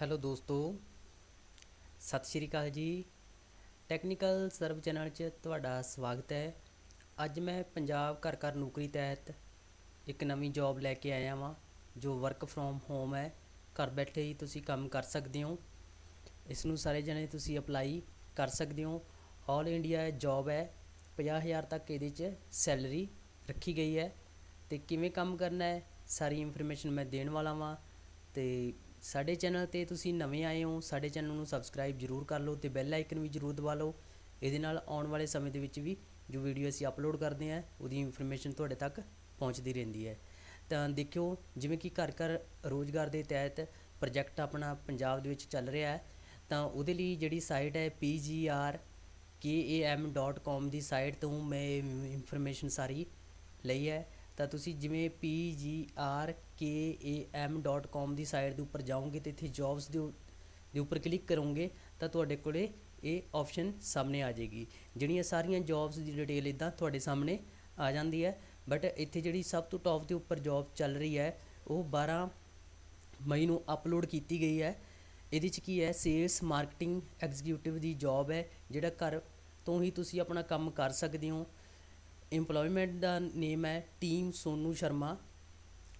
Hello ਦੋਸਤੋ, ਸਤਿ ਸ਼੍ਰੀ ਅਕਾਲ ਜੀ। ਟੈਕਨੀਕਲ ਸਰਵ ਚੈਨਲ 'ਚ ਤੁਹਾਡਾ ਸਵਾਗਤ ਹੈ। ਅੱਜ ਮੈਂ ਪੰਜਾਬ ਘਰ ਘਰ ਨੌਕਰੀ ਤਹਿਤ ਇੱਕ ਨਵੀਂ ਜੌਬ ਲੈ ਕੇ ਆਇਆ ਵਾਂ, ਜੋ ਵਰਕ ਫਰੋਮ ਹੋਮ ਹੈ। ਘਰ ਬੈਠੇ ਹੀ ਤੁਸੀਂ ਕੰਮ ਕਰ ਸਕਦੇ ਹੋ। ਇਸ ਨੂੰ ਸਾਰੇ ਜਣੇ ਤੁਸੀਂ ਅਪਲਾਈ ਕਰ ਸਕਦੇ ਹੋ। ਆਲ ਇੰਡੀਆ ਜੌਬ ਹੈ। 50000 ਤੱਕ ਇਹਦੇ 'ਚ ਸੈਲਰੀ ਰੱਖੀ ਗਈ ਹੈ। ਤੇ ਕਿਵੇਂ ਕੰਮ ਕਰਨਾ ਹੈ, ਸਾਰੀ ਇਨਫੋਰਮੇਸ਼ਨ ਮੈਂ ਦੇਣ ਵਾਲਾ ਵਾਂ। ਤੇ ਸਾਡੇ ਚੈਨਲ ਤੇ ਤੁਸੀਂ ਨਵੇਂ ਆਏ ਹੋ, ਸਾਡੇ ਚੈਨਲ ਨੂੰ ਸਬਸਕ੍ਰਾਈਬ ਜਰੂਰ ਕਰ ਲਓ ਤੇ ਬੈਲ ਆਈਕਨ ਵੀ ਜਰੂਰ ਦਬਾ ਲਓ। ਇਹਦੇ ਨਾਲ ਆਉਣ ਵਾਲੇ ਸਮੇਂ ਦੇ ਵਿੱਚ ਵੀ ਜੋ ਵੀਡੀਓ ਅਸੀਂ ਅਪਲੋਡ ਕਰਦੇ ਹਾਂ, ਉਹਦੀ ਇਨਫੋਰਮੇਸ਼ਨ ਤੁਹਾਡੇ ਤੱਕ ਪਹੁੰਚਦੀ ਰਹਿੰਦੀ ਹੈ। ਤਾਂ ਦੇਖਿਓ, ਜਿਵੇਂ ਕਿ ਘਰ ਘਰ ਰੋਜ਼ਗਾਰ ਦੇ ਤਹਿਤ ਪ੍ਰੋਜੈਕਟ ਆਪਣਾ ਪੰਜਾਬ ਦੇ ਵਿੱਚ ਚੱਲ ਰਿਹਾ ਹੈ, ਤਾਂ ਉਹਦੇ ਲਈ ਜਿਹੜੀ ਸਾਈਟ ਹੈ pgrkam.com ਦੀ ਸਾਈਟ ਤੋਂ ਮੈਂ ਇਨਫੋਰਮੇਸ਼ਨ ਸਾਰੀ ਲਈ ਹੈ। ਤਾਂ ਤੁਸੀਂ ਜਿਵੇਂ pgrkam.com ਦੀ ਸਾਈਟ ਦੇ ਉੱਪਰ ਜਾਓਗੇ ਤੇ ਇੱਥੇ ਜੌਬਸ ਦੇ ਦੇ ਉੱਪਰ ਕਲਿੱਕ ਕਰੋਗੇ ਤਾਂ ਤੁਹਾਡੇ ਕੋਲੇ ਇਹ ਆਪਸ਼ਨ ਸਾਹਮਣੇ ਆ ਜਾਏਗੀ। ਜਿਹੜੀਆਂ ਸਾਰੀਆਂ ਜੌਬਸ ਦੀ ਡਿਟੇਲ ਇਦਾਂ ਤੁਹਾਡੇ ਸਾਹਮਣੇ ਆ ਜਾਂਦੀ ਹੈ। ਬਟ ਇੱਥੇ ਜਿਹੜੀ ਸਭ ਤੋਂ ਟੌਪ ਦੇ ਉੱਪਰ ਜੌਬ ਚੱਲ ਰਹੀ ਹੈ, ਉਹ 12 ਮਈ ਨੂੰ ਅਪਲੋਡ ਕੀਤੀ ਗਈ ਹੈ। ਇਹਦੇ 'ਚ ਕੀ ਹੈ ਸੇਲਸ ਮਾਰਕੀਟਿੰਗ ਐਗਜ਼ੀਕਿਊਟਿਵ ਦੀ ਜੌਬ ਹੈ, ਜਿਹੜਾ ਘਰ ਤੋਂ ਹੀ ਤੁਸੀਂ ਆਪਣਾ ਕੰਮ ਕਰ ਸਕਦੇ ਹੋ। EMPLOYMENT ਦਾ ਨੇਮ ਹੈ ਟੀਮ ਸੋਨੂ ਸ਼ਰਮਾ।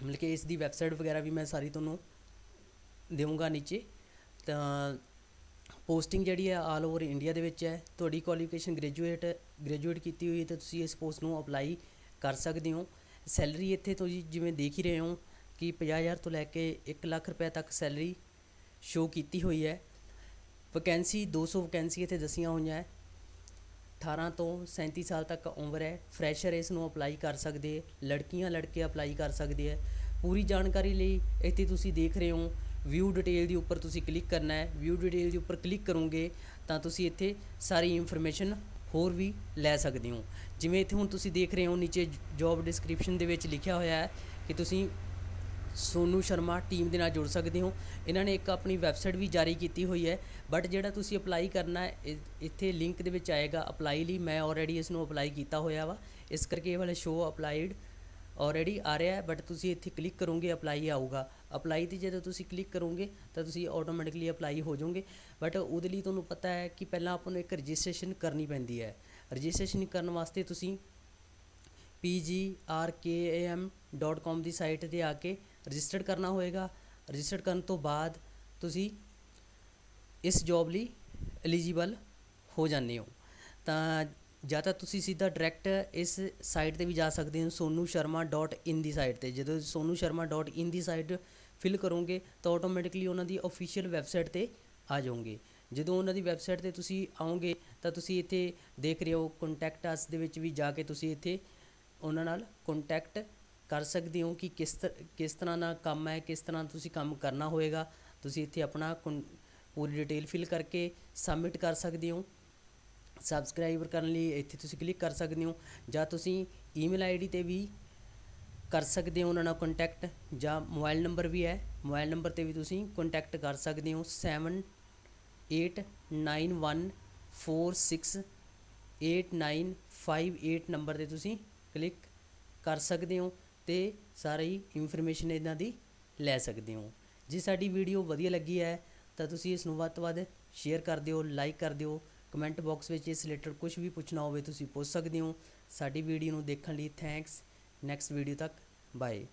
ਮਤਲਬ ਕਿ ਇਸ ਦੀ ਵੈਬਸਾਈਟ ਵਗੈਰਾ ਵੀ ਮੈਂ ਸਾਰੀ ਤੁਹਾਨੂੰ ਦੇਵਾਂਗਾ ਨੀਚੇ। ਤਾਂ ਪੋਸਟਿੰਗ ਜਿਹੜੀ ਹੈ ਆਲ ਓਵਰ ਇੰਡੀਆ ਦੇ ਵਿੱਚ ਹੈ। ਤੁਹਾਡੀ ਕੁਆਲੀਫਿਕੇਸ਼ਨ ਗ੍ਰੈਜੂਏਟ ਗ੍ਰੈਜੂਏਟ ਕੀਤੀ ਹੋਈ ਹੈ ਤਾਂ ਤੁਸੀਂ ਇਸ ਪੋਸਟ ਨੂੰ ਅਪਲਾਈ ਕਰ ਸਕਦੇ ਹੋ। ਸੈਲਰੀ ਇੱਥੇ ਤੁਸੀਂ ਜਿਵੇਂ ਦੇਖ ਹੀ ਰਹੇ ਹੋ ਕਿ 50000 ਤੋਂ ਲੈ ਕੇ 1 ਲੱਖ ਰੁਪਏ ਤੱਕ ਸੈਲਰੀ ਸ਼ੋ ਕੀਤੀ ਹੋਈ ਹੈ। ਵੈਕੈਂਸੀ 200 ਵੈਕੈਂਸੀ ਇੱਥੇ ਦਸੀਆਂ ਹੋਈਆਂ ਹੈ। 18 ਤੋਂ 37 ਸਾਲ ਤੱਕ ਉਮਰ ਹੈ। ਫਰੈਸ਼ਰ ਇਸ ਨੂੰ ਅਪਲਾਈ ਕਰ ਸਕਦੇ ਲੜਕੀਆਂ ਲੜਕੇ ਅਪਲਾਈ ਕਰ ਸਕਦੇ ਹੈ। ਪੂਰੀ ਜਾਣਕਾਰੀ ਲਈ ਇੱਥੇ ਤੁਸੀਂ ਦੇਖ ਰਹੇ ਹੋ। ਵਿਊ ਡਿਟੇਲ ਦੇ ਉੱਪਰ ਤੁਸੀਂ ਕਲਿੱਕ ਕਰਨਾ ਹੈ। ਵਿਊ ਡਿਟੇਲ ਦੇ ਉੱਪਰ ਕਲਿੱਕ ਕਰੋਗੇ ਤਾਂ ਤੁਸੀਂ ਇੱਥੇ ਸਾਰੀ ਇਨਫੋਰਮੇਸ਼ਨ ਹੋਰ ਵੀ ਲੈ ਸਕਦੇ ਹੋ। ਜਿਵੇਂ ਇੱਥੇ ਹੁਣ ਤੁਸੀਂ ਦੇਖ ਰਹੇ ਹੋ, ਨੀਚੇ ਜੌਬ ਡਿਸਕ੍ਰਿਪਸ਼ਨ ਦੇ ਵਿੱਚ ਲਿਖਿਆ ਹੋਇਆ ਹੈ ਕਿ ਤੁਸੀਂ ਸੋਨੂ ਸ਼ਰਮਾ ਟੀਮ ਦੇ ਨਾਲ ਜੁੜ ਸਕਦੇ ਹੋ। ਇਹਨਾਂ ਨੇ ਇੱਕ ਆਪਣੀ ਵੈਬਸਾਈਟ ਵੀ ਜਾਰੀ ਕੀਤੀ ਹੋਈ ਹੈ। ਬਟ ਜਿਹੜਾ ਤੁਸੀਂ ਅਪਲਾਈ ਕਰਨਾ ਹੈ ਇੱਥੇ ਲਿੰਕ ਦੇ ਵਿੱਚ ਆਏਗਾ ਅਪਲਾਈ ਲਈ। ਮੈਂ ਆਲਰੇਡੀ ਇਸ ਨੂੰ ਅਪਲਾਈ ਕੀਤਾ ਹੋਇਆ ਵਾ। ਇਸ ਕਰਕੇ ਇਹ ਵਾਲਾ ਸ਼ੋ ਅਪਲਾਈਡ ਆਲਰੇਡੀ ਆ ਰਿਹਾ ਹੈ। ਬਟ ਤੁਸੀਂ ਇੱਥੇ ਕਲਿੱਕ ਕਰੋਗੇ, ਅਪਲਾਈ ਆਊਗਾ। ਅਪਲਾਈ ਤੇ ਜਦੋਂ ਤੁਸੀਂ ਕਲਿੱਕ ਕਰੋਗੇ, ਤਾਂ ਤੁਸੀਂ ਆਟੋਮੈਟਿਕਲੀ ਅਪਲਾਈ ਹੋ ਜਾਓਗੇ। ਬਟ ਉਹਦੇ ਲਈ ਤੁਹਾਨੂੰ ਪਤਾ ਹੈ ਕਿ ਪਹਿਲਾਂ ਆਪਾਂ ਨੂੰ ਇੱਕ ਰਜਿਸਟ੍ਰੇਸ਼ਨ ਕਰਨੀ ਪੈਂਦੀ ਹੈ। ਰਜਿਸਟ੍ਰੇਸ਼ਨ ਕਰਨ ਵਾਸਤੇ ਤੁਸੀਂ pgrkam.com ਦੀ ਸਾਈਟ ਤੇ ਆ ਕੇ ਰਜਿਸਟਰਡ ਕਰਨਾ ਹੋਏਗਾ। ਰਜਿਸਟਰਡ ਕਰਨ ਤੋਂ ਬਾਅਦ ਤੁਸੀਂ ਇਸ ਜੌਬ ਲਈ ਐਲੀਜੀਬਲ ਹੋ ਜਾਂਦੇ ਹੋ। ਤਾਂ ਜਾਂ ਤਾਂ ਤੁਸੀਂ ਸਿੱਧਾ ਡਾਇਰੈਕਟ ਇਸ ਸਾਈਟ ਤੇ ਵੀ ਜਾ ਸਕਦੇ ਹੋ sonusharma.in ਦੀ ਸਾਈਟ ਤੇ। ਜਦੋਂ sonusharma.in ਦੀ ਸਾਈਟ ਫਿਲ ਕਰੋਗੇ, ਤਾਂ ਆਟੋਮੈਟਿਕਲੀ ਉਹਨਾਂ ਦੀ ਅਫੀਸ਼ੀਅਲ ਵੈਬਸਾਈਟ ਤੇ ਆ ਜਾਓਗੇ। ਜਦੋਂ ਉਹਨਾਂ ਦੀ ਵੈਬਸਾਈਟ ਤੇ ਤੁਸੀਂ ਆਓਗੇ, ਤਾਂ ਤੁਸੀਂ ਇੱਥੇ ਦੇਖ ਰਹੇ ਹੋ ਕੰਟੈਕਟ ਅਸ ਦੇ ਵਿੱਚ ਵੀ ਜਾ ਕੇ ਤੁਸੀਂ ਇੱਥੇ ਉਹਨਾਂ ਨਾਲ ਕੰਟੈਕਟ ਕਰ ਸਕਦੇ ਹੋ ਕਿ ਕਿਸ ਤ- ਕਿਸ ਤਰ੍ਹਾਂ ਦਾ ਕੰਮ ਹੈ, ਕਿਸ ਤਰ੍ਹਾਂ ਤੁਸੀਂ ਕੰਮ ਕਰਨਾ ਹੋਏਗਾ, ਤੁਸੀਂ ਇੱਥੇ ਆਪਣਾ ਕਨ- ਪੂਰੀ ਡਿਟੇਲ ਫਿਲ ਕਰਕੇ ਸਬਮਿਟ ਕਰ ਸਕਦੇ ਹੋ। ਸਬਸਕ੍ਰਾਈਬਰ ਕਰਨ ਲਈ ਇੱਥੇ ਤੁਸੀਂ ਕਲਿੱਕ ਕਰ ਸਕਦੇ ਹੋ ਜਾਂ ਤੁਸੀਂ ਈਮੇਲ ਆਈਡੀ ਤੇ ਵੀ ਕਰ ਸਕਦੇ ਹੋ ਉਹਨਾਂ ਨਾਲ ਕੰਟੈਕਟ ਜਾਂ ਮੋਬਾਈਲ ਨੰਬਰ ਵੀ ਹੈ। ਮੋਬਾਈਲ ਨੰਬਰ ਤੇ ਵੀ ਤੁਸੀਂ ਕੰਟੈਕਟ ਕਰ ਸਕਦੇ ਹੋ 7891468958 ਨੰਬਰ ਤੇ ਤੁਸੀਂ ਕਲਿੱਕ ਕਰ ਸਕਦੇ ਹੋ। ਅਤੇ ਸਾਰੀ ਇਨਫੋਰਮੇਸ਼ਨ ਇਹਨਾਂ ਦੀ ਲੈ ਸਕਦੇ ਹੋ। ਜੇ ਸਾਡੀ ਵੀਡੀਓ ਵਧੀਆ ਲੱਗੀ ਹੈ, ਤਾਂ ਤੁਸੀਂ ਇਸ ਨੂੰ ਵੱਧ ਤੋਂ ਵੱਧ ਸ਼ੇਅਰ ਕਰ ਦਿਓ ਲਾਈਕ ਕਰ ਦਿਓ। ਕਮੈਂਟ ਬਾਕਸ ਵਿੱਚ ਇਸ ਰਿਲੇਟਡ ਕੁਝ ਵੀ ਪੁੱਛਣਾ ਹੋਵੇ, ਤੁਸੀਂ ਪੁੱਛ ਸਕਦੇ ਹੋ। ਸਾਡੀ ਵੀਡੀਓ ਨੂੰ ਦੇਖਣ ਲਈ ਥੈਂਕਸ ਨੈਕਸਟ ਵੀਡੀਓ ਤੱਕ ਬਾਏ